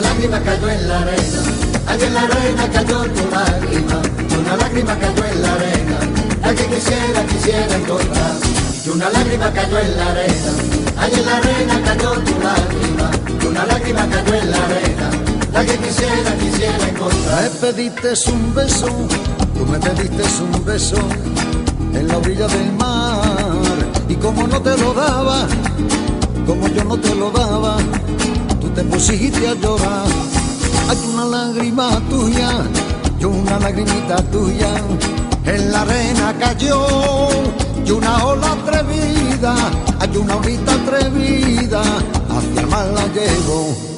lágrima cayó en la arena, allí en la arena cayó tu lágrima, una lágrima cayó en la arena, que quisiera, quisiera encontrar. Y una lágrima cayó en la arena, allí en la arena cayó tu lágrima, una lágrima cayó en la arena, que quisiera, quisiera encontrar. Me pediste un beso, tú me pediste un beso en la orilla del mar, y como no te lo daba, como yo no te lo daba, te pusiste a llorar. Hay una lágrima tuya, yo una lagrimita tuya, en la arena cayó, y una ola atrevida, hay una olita atrevida, hacia el mar la llevo